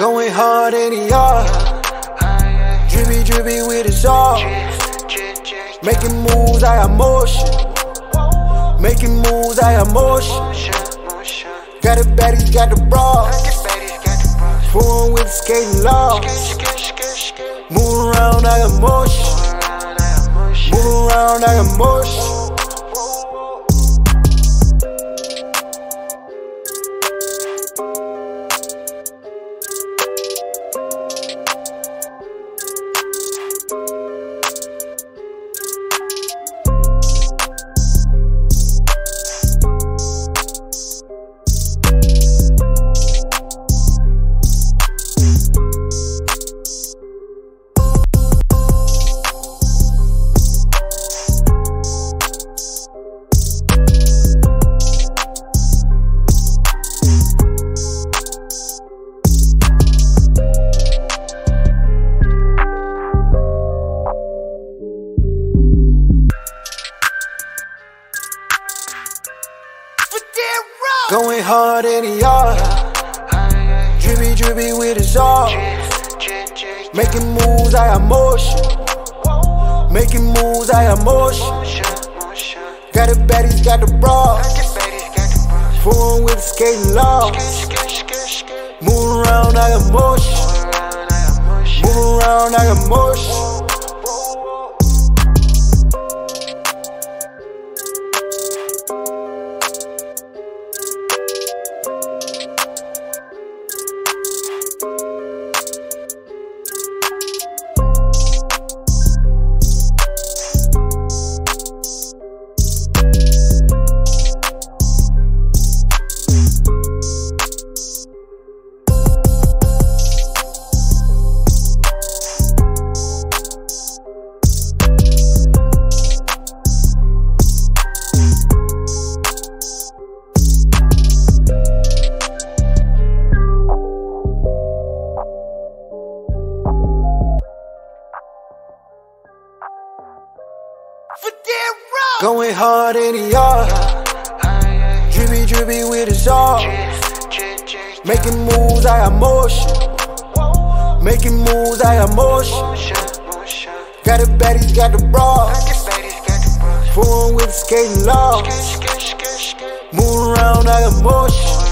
Going hard in the yard. Drippy, drippy with the sauce. Making moves, I got motion. Making moves, I got motion. Got the baddies, got the bras. Fooling with the skating laws. Move around, I got motion. Move around, I got motion. Going hard in the yard. Drippy, drippy with the sauce. Making moves, I got motion. Making moves, I got motion. Got the baddies, got the bras. Fooling with the skating laws. Move around, I got motion. Move around, I got motion. Going hard in the yard. Drippy, drippy with the sauce. Making moves, I got motion. Making moves, I got motion. Got the baddies, got the bras. Fooling with skating laws. Move around, I got motion.